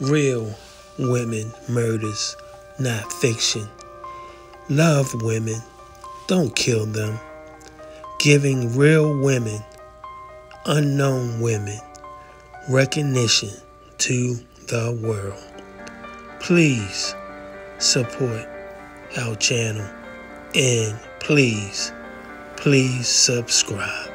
Real women murders, not fiction. Love women, don't kill them. Giving real women, unknown women, recognition to the world. Please support our channel and please, please subscribe.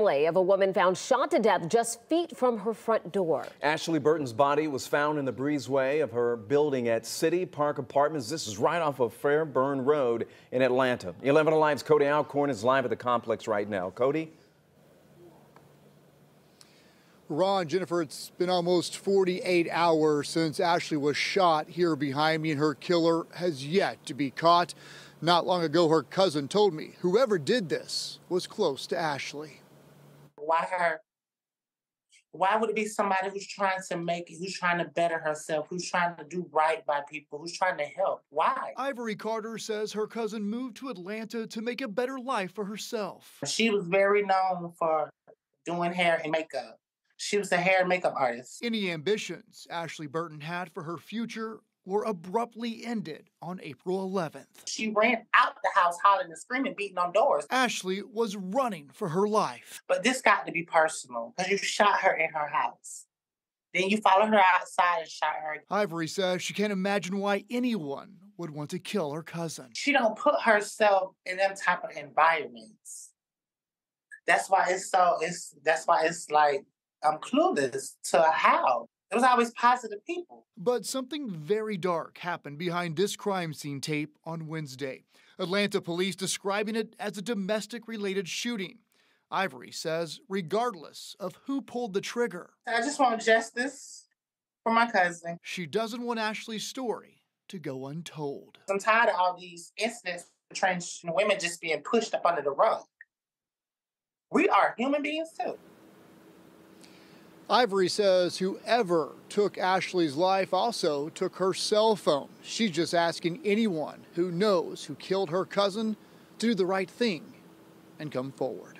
Of a woman found shot to death just feet from her front door. Ashley Burton's body was found in the breezeway of her building at City Park Apartments. This is right off of Fairburn Road in Atlanta. 11 Alive's Cody Alcorn is live at the complex right now. Cody? Ron, Jennifer, it's been almost 48 hours since Ashley was shot here behind me, and her killer has yet to be caught. Not long ago, her cousin told me whoever did this was close to Ashley. Why her? Why would it be somebody who's trying to make it, who's trying to better herself, who's trying to do right by people, who's trying to help? Why? Ivory Carter says her cousin moved to Atlanta to make a better life for herself. She was very known for doing hair and makeup. She was a hair and makeup artist. Any ambitions Ashley Burton had for her future were abruptly ended on April 11th. She ran out the house hollering and screaming, beating on doors. Ashley was running for her life. But this got to be personal because you shot her in her house. Then you followed her outside and shot her. Ivory says she can't imagine why anyone would want to kill her cousin. She don't put herself in them type of environments. That's why it's so it's that's why it's like I'm clueless to how. It was always positive people. But something very dark happened behind this crime scene tape on Wednesday. Atlanta police describing it as a domestic related shooting. Ivory says, regardless of who pulled the trigger, I just want justice for my cousin. She doesn't want Ashley's story to go untold. I'm tired of all these incidents of trans women just being pushed up under the rug. We are human beings too. Ivory says whoever took Ashley's life also took her cell phone. She's just asking anyone who knows who killed her cousin to do the right thing and come forward.